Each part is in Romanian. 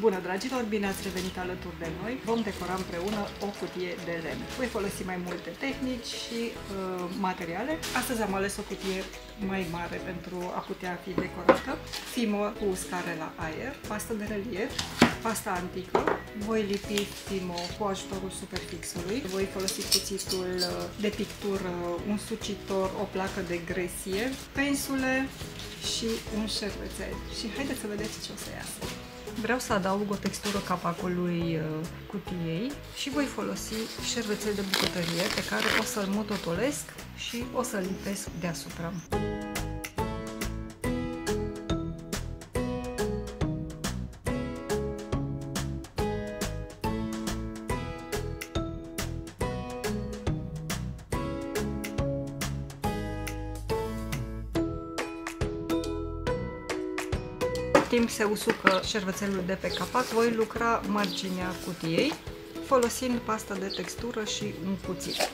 Bună dragilor, bine ați revenit alături de noi. Vom decora împreună o cutie de lemn. Voi folosi mai multe tehnici și uh, materiale. Astăzi am ales o cutie mai mare pentru a putea fi decorată. Fimo cu uscare la aer, pastă de relief, pasta antică. Voi lipi Fimo cu ajutorul superfixului. Voi folosi cuțitul uh, de pictură, un sucitor, o placă de gresie, pensule și un șervețel. Și haideți să vedeți ce o să iasă. Vreau să adaug o textură capacului uh, cutiei și voi folosi șervețel de bucătărie pe care o să-l mototolesc și o să-l lipesc deasupra. Timp se usucă șervețelul de pe capac, voi lucra marginea cutiei folosind pasta de textură și un cuțit.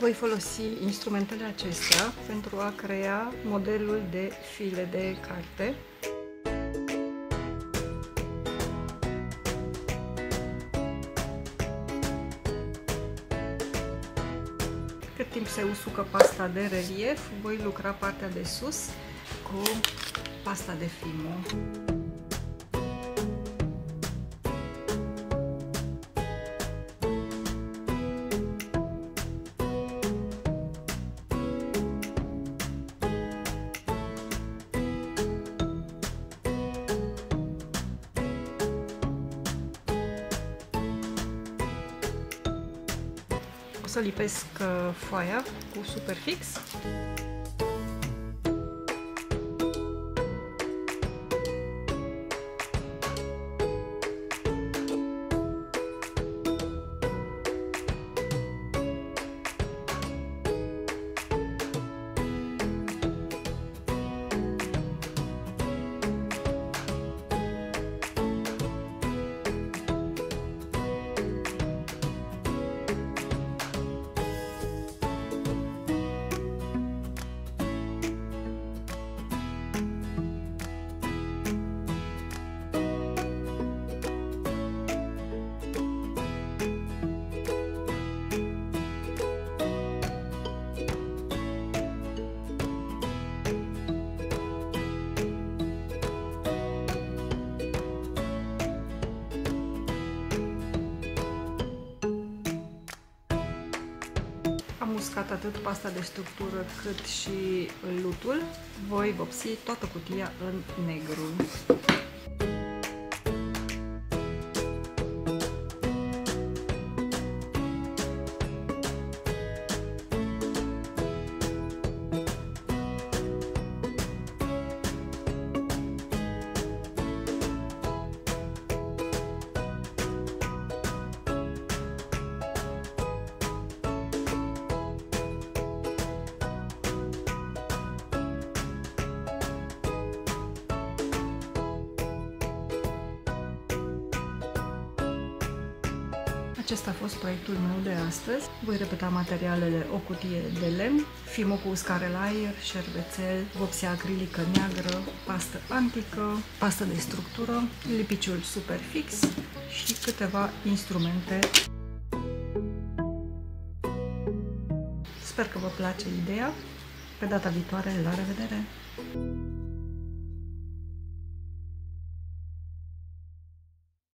Voi folosi instrumentele acestea pentru a crea modelul de file de carte Cât timp se usucă pasta de relief, voi lucra partea de sus cu pasta de fimo. O să lipesc uh, foaia cu Superfix. Am uscat atât pasta de structură cât și lutul. Voi vopsi toată cutia în negru. Acesta a fost proiectul meu de astăzi. Voi repeta materialele o cutie de lemn, fimo cu uscare la aer, șervețel, vopsea acrilică neagră, pastă antică, pastă de structură, lipiciul super fix și câteva instrumente. Sper că vă place ideea. Pe data viitoare, la revedere!